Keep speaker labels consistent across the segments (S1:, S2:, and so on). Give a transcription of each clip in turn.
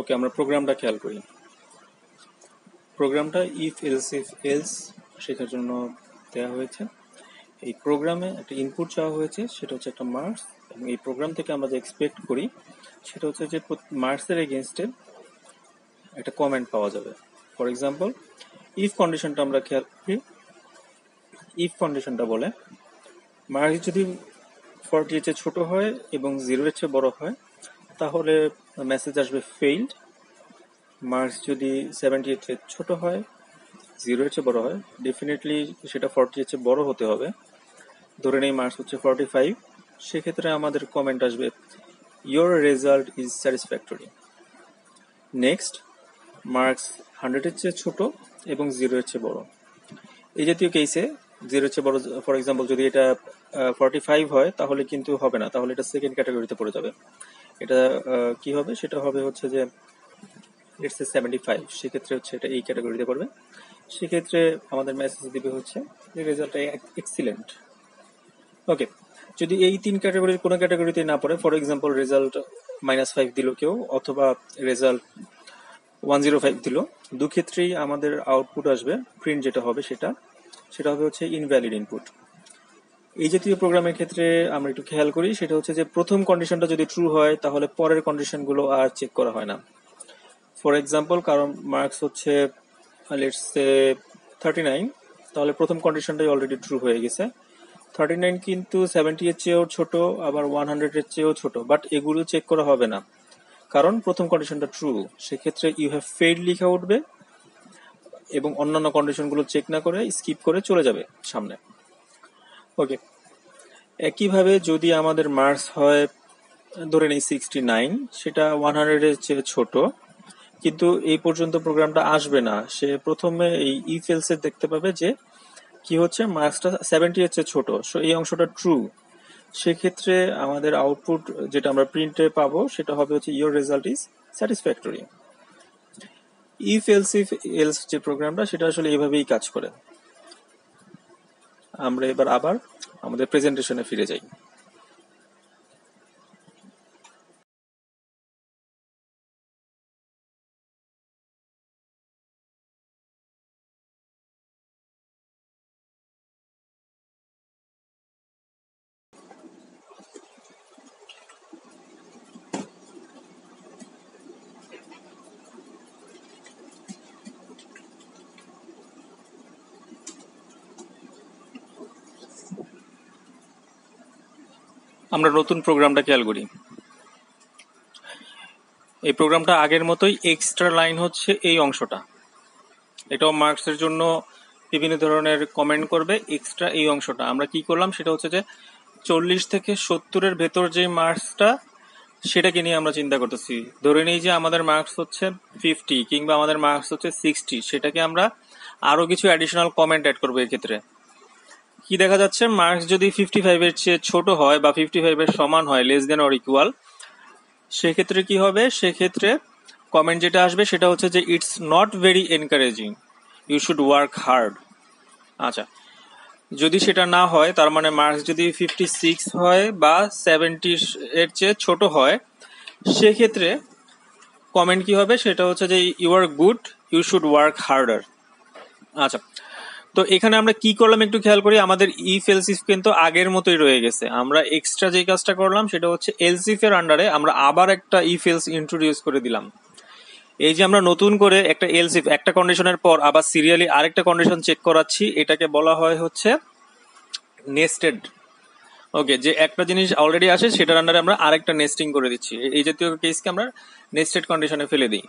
S1: ওকে, আমরা প্রোগ্রামটা খেয়াল করি। প্রোগ্রামটা ইফ এলস ইফ এলস শেখার জন্য দেওয়া হয়েছে। এই প্রোগ্রামে একটা ইনপুট চাওয়া হয়েছে, সেটা হচ্ছে একটা মার্কস এবং এই প্রোগ্রাম থেকে আমরা যে এক্সপেক্ট করি, সেটা হচ্ছে যে মার্কসের এগেনস্টে একটা কমেন্ট পাওয়া যাবে। ফর এক্সাম্পল ইফ কন্ডিশনটা আমরা খেয়াল করি ইফ কন্ডিশনটা বলে মার্কস যদি ফর্টি এর চেয়ে ছোট হয় এবং জিরো এর চেয়ে বড় হয়, তাহলে মেসেজ আসবে ফেইল্ড মার্কস যদি সেভেন্টি এর চেয়ে ছোট হয় জিরো এর চেয়ে বড় হয় ডেফিনেটলি সেটা ফর্টি এর চেয়ে বড় হতে হবে। ধরে নেই মার্কস হচ্ছে ফর্টি ফাইভ সেক্ষেত্রে আমাদের কমেন্ট আসবে your result is satisfactory next marks হান্ড্রেডের চেয়ে ছোট এবং জিরো এর চেয়ে বড়। এই জাতীয় কেসে জিরো চেয়ে বড় ফর এক্সাম্পল যদি এটা ফর্টি ফাইভ হয়, তাহলে কিন্তু হবে না। তাহলে এটা সেকেন্ড ক্যাটাগরিতে পড়ে যাবে। এটা কি হবে? সেটা হবে হচ্ছে যে ইটস এ সেভেন্টি ফাইভ সেক্ষেত্রে হচ্ছে এটা এই ক্যাটাগরিতে পড়বে। সেক্ষেত্রে আমাদের মেসেজ দিবে হচ্ছে রেজাল্টটা এক্সিলেন্ট ওকে যদি এই তিন ক্যাটাগরির কোনো ক্যাটাগরিতে না পড়ে for example result minus five দিল কেউ, অথবা রেজাল্ট ওয়ান জিরো ফাইভ দিল দু ক্ষেত্রেই আমাদের আউটপুট আসবে প্রিন্ট যেটা হবে সেটা সেটা হবে হচ্ছে ইনভ্যালিড ইনপুট এই জাতীয় প্রোগ্রামের ক্ষেত্রে আমরা একটু খেয়াল করি, সেটা হচ্ছে যে প্রথম কন্ডিশনটা যদি ট্রু হয়, তাহলে পরের কন্ডিশনগুলো আর চেক করা হয় না। ফর এক্সাম্পল কারণ মার্কস হচ্ছে লেটস থার্টি নাইন তাহলে প্রথম কন্ডিশনটাই অলরেডি ট্রু হয়ে গেছে। থার্টি নাইন কিন্তু সেভেন্টি এর চেয়েও ছোট, আবার ওয়ান হান্ড্রেড এর চেয়েও ছোট বাট এগুলো চেক করা হবে না। কারণ প্রথম কন্ডিশনটা ট্রু সেক্ষেত্রে ইউ হ্যাভ ফেড লেখা উঠবে, এবং অন্যান্য কন্ডিশনগুলো চেক না করে স্কিপ করে চলে যাবে সামনে। ওকে একইভাবে যদি আমাদের মার্কস হয়, ধরে নেই সিক্সটি নাইন সেটা ওয়ান হান্ড্রেডের চেয়ে ছোট, কিন্তু এই পর্যন্ত প্রোগ্রামটা আসবে না। সে প্রথমে এই ই ফেলসে দেখতে পাবে যে কি হচ্ছে মার্কসটা সেভেন্টি এর চেয়ে ছোট সো এই অংশটা ট্রু সেক্ষেত্রে আমাদের আউটপুট যেটা আমরা প্রিন্টে পাবো, সেটা হবে হচ্ছে your result is satisfactory if else if else যে প্রোগ্রামটা সেটা আসলে এভাবেই কাজ করে। আমরা এবার আবার আমাদের প্রেজেন্টেশনে ফিরে যাই। আমরা নতুন প্রোগ্রামটা খেয়াল করি। এই প্রোগ্রামটা আগের মতোই এক্সট্রা লাইন হচ্ছে এই অংশটা। এটাও মার্কসের জন্য বিভিন্ন ধরনের কমেন্ট করবে এক্সট্রা এই অংশটা। আমরা কি করলাম, সেটা হচ্ছে যে চল্লিশ থেকে সত্তরের ভেতর যে মার্কসটা সেটাকে নিয়ে আমরা চিন্তা করতেছি। ধরে নিই যে আমাদের মার্কস হচ্ছে ফিফটি কিংবা আমাদের মার্কস হচ্ছে সিক্সটি সেটাকে আমরা আরও কিছু অ্যাডিশনাল কমেন্ট অ্যাড করব এক্ষেত্রে। কি দেখা যাচ্ছে? মার্কস যদি ফিফটি ফাইভের চেয়ে ছোট হয় বা ফিফটি ফাইভের সমান হয় লেস দেন অর ইকুয়াল সেক্ষেত্রে কি হবে? সেক্ষেত্রে কমেন্ট যেটা আসবে সেটা হচ্ছে যে it's not very encouraging you should work hard আচ্ছা যদি সেটা না হয়, তার মানে মার্কস যদি ফিফটি সিক্স হয় বা সেভেন্টি এর চেয়ে ছোট হয়, সেক্ষেত্রে কমেন্ট কি হবে? সেটা হচ্ছে যে you are good you should work harder আচ্ছা তো এখানে আমরা কি করলাম একটু খেয়াল করি? আমাদের ইফ এলসিফ কিন্তু আগের মতোই রয়ে গেছে। আমরা এক্সট্রা যে কাজটা করলাম সেটা হচ্ছে এলসিফ এর আন্ডারে আমরা আবার একটা ইফ এলস ইন্ট্রোডিউস করে দিলাম। এই যে আমরা নতুন করে একটা এলসিফ একটা কন্ডিশনের পর আবার সিরিয়ালি আরেকটা কন্ডিশন চেক করাচ্ছি। এটাকে বলা হয় হচ্ছে নেস্টেড ওকে যে একটা জিনিস অলরেডি আসে সেটার আন্ডারে আমরা আরেকটা নেস্টিং করে দিচ্ছি। এই জাতীয় কেসকে আমরা নেস্টেড কন্ডিশনে ফেলে দিই।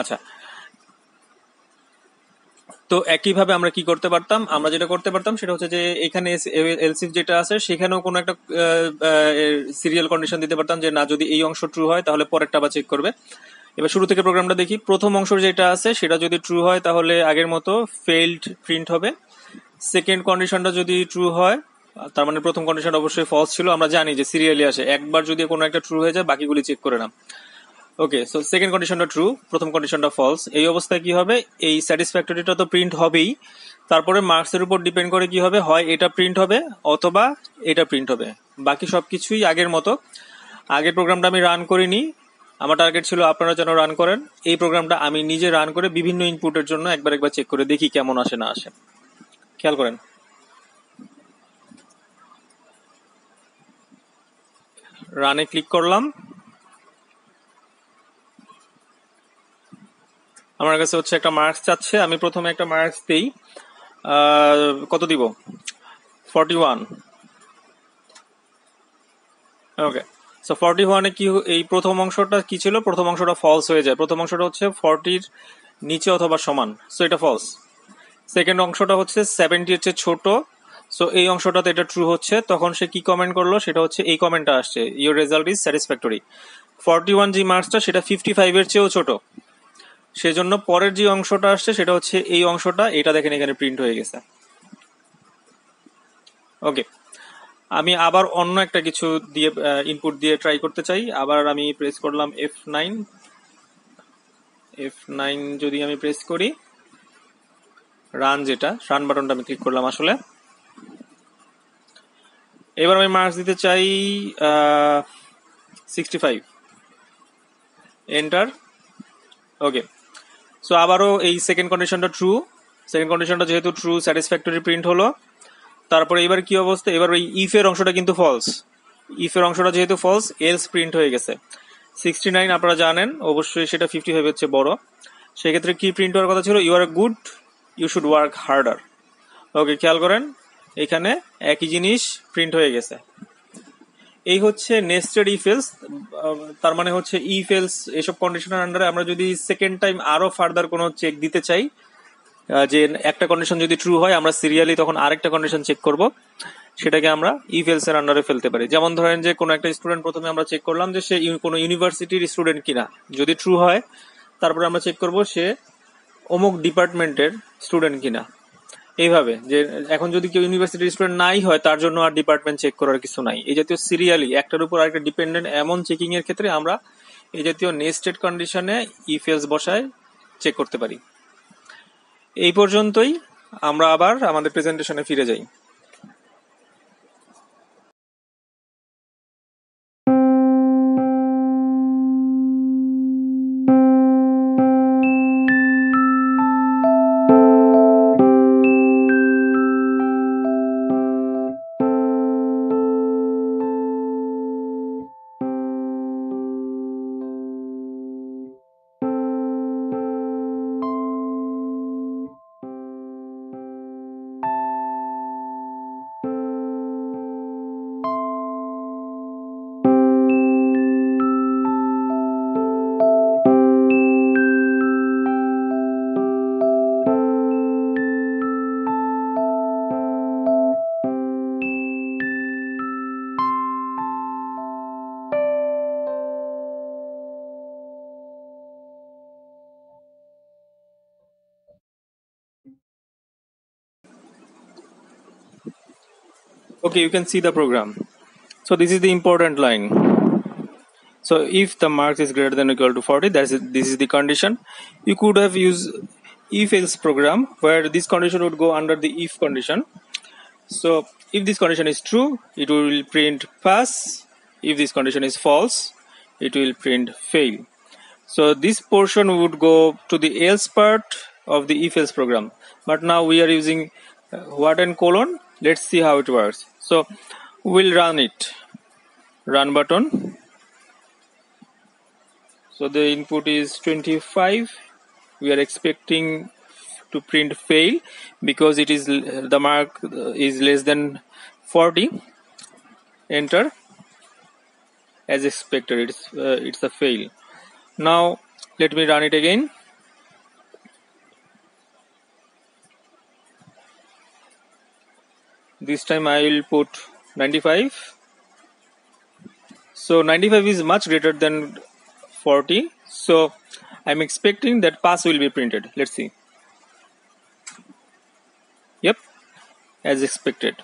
S1: আচ্ছা তো একইভাবে আমরা কি করতে পারতাম? আমরা যেটা করতে পারতাম সেটা হচ্ছে যে এখানে এলসিফ যেটা আছে, সেখানেও কোনো একটা সিরিয়াল কন্ডিশন দিতে পারতাম যে না, যদি এই অংশ ট্রু হয়, তাহলে পরেরটা আবার চেক করবে। এবার শুরু থেকে প্রোগ্রামটা দেখি। প্রথম অংশ যেটা আছে, সেটা যদি ট্রু হয়, তাহলে আগের মতো ফেইল্ড প্রিন্ট হবে। সেকেন্ড কন্ডিশনটা যদি ট্রু হয়, তার মানে প্রথম কন্ডিশন অবশ্যই ফলস ছিল। আমরা জানি যে সিরিয়ালি আসে। একবার যদি কোনো একটা ট্রু হয়ে যায়, বাকিগুলি চেক করে না ওকে সো সেকেন্ড কন্ডিশনটা ট্রু প্রথম কন্ডিশনটা ফলস এই অবস্থায় কি হবে? এই স্যাটিসফ্যাক্টরিটা তো প্রিন্ট হবেই। তারপরে মার্কসের উপর ডিপেন্ড করে কি হবে? হয় এটা প্রিন্ট হবে, অথবা এটা প্রিন্ট হবে। বাকি সবকিছুই আগের মতো। আগের প্রোগ্রামটা আমি রান করিনি। আমার টার্গেট ছিল আপনারা যেন রান করেন। এই প্রোগ্রামটা আমি নিজে রান করে বিভিন্ন ইনপুটের জন্য একবার একবার চেক করে দেখি কেমন আসে না আসে। খেয়াল করেন। রানে ক্লিক করলাম। আমার কাছে হচ্ছে একটা মার্কস চাচ্ছে। আমি প্রথমে একটা মার্কস দিই। কত দিব? Forty one okay so forty ওয়ানে কি এই প্রথম অংশটা কি ছিল? প্রথম অংশটা ফলস হয়ে যায়। প্রথম অংশটা হচ্ছে ফর্টির নিচে অথবা সমান। সো এটা ফলস সেকেন্ড অংশটা হচ্ছে সেভেন্টি হচ্ছে ছোট। সো এই অংশটাতে এটা ট্রু হচ্ছে। তখন সে কি কমেন্ট করল? সেটা হচ্ছে এই কমেন্টটা আসছে। Your result is satisfactory forty one যে মার্কসটা সেটা ফিফটি ফাইভের চেয়েও ছোট। সেজন্য পরের যে অংশটা আসছে সেটা হচ্ছে এই অংশটা, এটা দেখেন এখানে প্রিন্ট হয়ে গেছে। ওকে আমি আবার অন্য একটা কিছু দিয়ে ইনপুট দিয়ে ট্রাই করতে চাই। আবার আমি প্রেস করলাম এফ নাইন এফ নাইন যদি আমি প্রেস করি রান যেটা রান বাটনটা আমি ক্লিক করলাম আসলে। এবার আমি মার্কস দিতে চাই sixty five enter okay so আবারও এই সেকেন্ড কন্ডিশনটা ট্রু সেকেন্ড কন্ডিশনটা যেহেতু ট্রু স্যাটিসফ্যাক্টরি প্রিন্ট হলো। তারপরে এবার কি অবস্থা? এবার ওই ইফের অংশটা কিন্তু ফলস ইফের অংশটা যেহেতু ফলস এলস প্রিন্ট হয়ে গেছে। সিক্সটি নাইন আপনারা জানেন, অবশ্যই সেটা ফিফটি ফাইভ হচ্ছে বড়। সেক্ষেত্রে কি প্রিন্ট হওয়ার কথা ছিল? You are good you should work harder okay খেয়াল করেন, এখানে একই জিনিস প্রিন্ট হয়ে গেছে। এই হচ্ছে নেস্টেড ইফেলস তার মানে হচ্ছে ইফেলস এসব কন্ডিশনের আন্ডারে আমরা যদি সেকেন্ড টাইম আরও ফার্দার কোনো চেক দিতে চাই যে একটা কন্ডিশন যদি ট্রু হয়, আমরা সিরিয়ালি তখন আরেকটা কন্ডিশন চেক করব, সেটাকে আমরা ইফেলস এর আন্ডারে ফেলতে পারি। যেমন ধরেন যে কোনো একটা স্টুডেন্ট প্রথমে আমরা চেক করলাম যে সে কোনো ইউনিভার্সিটির স্টুডেন্ট কিনা। যদি ট্রু হয়, তারপরে আমরা চেক করব সে অমুক ডিপার্টমেন্টের স্টুডেন্ট কিনা। এইভাবে, যে এখন যদি কেউ ইউনিভার্সিটির স্টুডেন্ট নাই হয়, তার জন্য আর ডিপার্টমেন্ট চেক করার কিছু নাই। এই জাতীয় সিরিয়ালি একটার উপর আরেকটা ডিপেন্ডেন্ট এমন চেকিং এর ক্ষেত্রে আমরা এই জাতীয় নেস্টেড কন্ডিশনে ইফেলস বসায় চেক করতে পারি। এই পর্যন্তই, আমরা আবার আমাদের প্রেজেন্টেশনে ফিরে যাই। Okay, you can see the program. So this is the important line. So if the marks is greater than or equal to 40, that's it. this is the condition. You could have used if else program where this condition would go under the if condition. So if this condition is true, it will print pass. If this condition is false, it will print fail. So this portion would go to the else part of the if else program. But now we are using uh, what and colon. Let's see how it works. So we'll run it. Run button. So the input is 25. We are expecting to print fail because it is the mark is less than 40. Enter. As expected, it's uh, it's a fail. Now let me run it again. This time I will put 95 so 95 is much greater than 40 so I'm expecting that pass will be printed. Let's see. Yep as expected